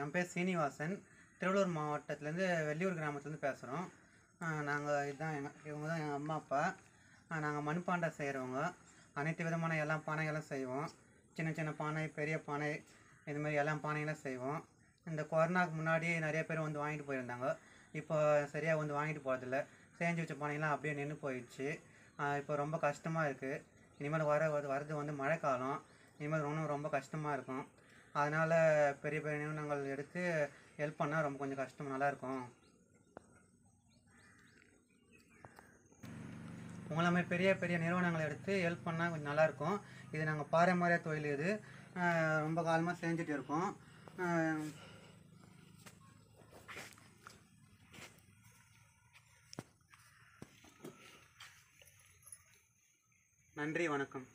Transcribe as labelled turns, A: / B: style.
A: என் பேர் சீனிவாசன். திருவள்ளூர் மாவட்டத்துலேருந்து வெள்ளியூர் கிராமத்துலேருந்து பேசுகிறோம். நாங்கள் இதுதான் எங்கள் இவங்க தான் எங்கள் அம்மா அப்பா. நாங்கள் மண்பாண்டை செய்கிறவங்க. அனைத்து விதமான எல்லா பானைகளும் செய்வோம். சின்ன சின்ன பானை பெரிய பானை இது மாதிரி எல்லா பானைகளும் செய்வோம். இந்த கொரோனாக்கு முன்னாடி நிறைய பேர் வந்து வாங்கிட்டு போயிருந்தாங்க. இப்போ சரியாக வந்து வாங்கிட்டு போகிறதில்ல செஞ்சு வச்ச பானைலாம் அப்படியே நின்று போயிடுச்சு. இப்போ ரொம்ப கஷ்டமாக இருக்குது இனிமேல் வர வரது வந்து மழைக்காலம். இனிமேல் இன்னும் ரொம்ப கஷ்டமாக இருக்கும். அதனால் பெரிய பெரிய நிறுவனங்கள் எடுத்து ஹெல்ப் பண்ணால் ரொம்ப கொஞ்சம் கஷ்டம் நல்லாயிருக்கும். உங்களை மாதிரி பெரிய பெரிய நிறுவனங்களை எடுத்து ஹெல்ப் பண்ணால் கொஞ்சம் நல்லாயிருக்கும். இது நாங்கள் பாரம்பரிய தொழில் இது. ரொம்ப காலமாக செஞ்சுட்டு இருக்கோம். நன்றி வணக்கம்.